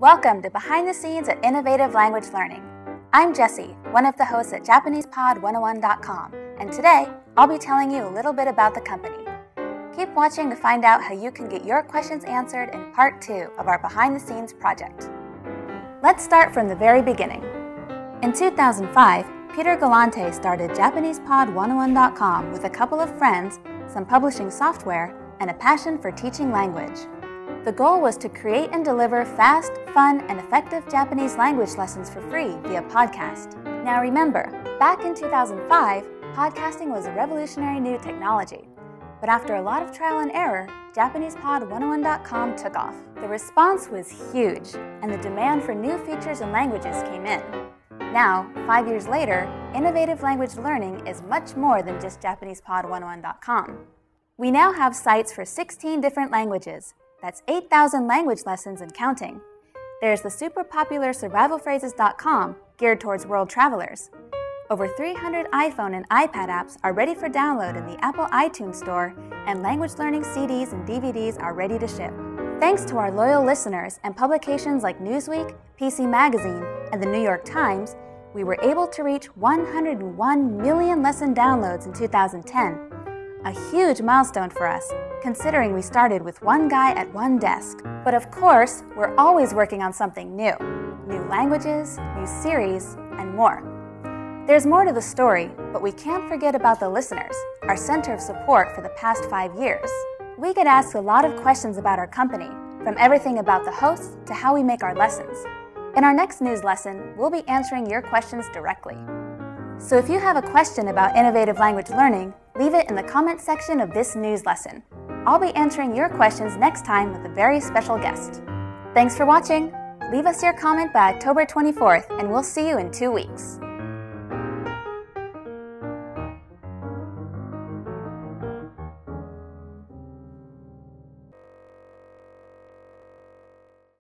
Welcome to Behind the Scenes at Innovative Language Learning. I'm Jessie, one of the hosts at JapanesePod101.com, and today I'll be telling you a little bit about the company. Keep watching to find out how you can get your questions answered in part two of our Behind the Scenes project. Let's start from the very beginning. In 2005, Peter Galante started JapanesePod101.com with a couple of friends, some publishing software, and a passion for teaching language. The goal was to create and deliver fast, fun, and effective Japanese language lessons for free via podcast. Now remember, back in 2005, podcasting was a revolutionary new technology. But after a lot of trial and error, JapanesePod101.com took off. The response was huge, and the demand for new features and languages came in. Now, five years later, innovative language learning is much more than just JapanesePod101.com. We now have sites for 16 different languages, that's 8,000 language lessons and counting. There's the super popular survivalphrases.com, geared towards world travelers. Over 300 iPhone and iPad apps are ready for download in the Apple iTunes Store, and language learning CDs and DVDs are ready to ship. Thanks to our loyal listeners and publications like Newsweek, PC Magazine, and the New York Times, we were able to reach 101 million lesson downloads in 2010 a huge milestone for us, considering we started with one guy at one desk. But of course, we're always working on something new new languages, new series, and more. There's more to the story, but we can't forget about the listeners, our center of support for the past five years. We get asked a lot of questions about our company, from everything about the hosts to how we make our lessons. In our next news lesson, we'll be answering your questions directly. So if you have a question about innovative language learning, leave it in the comment section of this news lesson. I'll be answering your questions next time with a very special guest. Thanks for watching! Leave us your comment by October 24th and we'll see you in two weeks.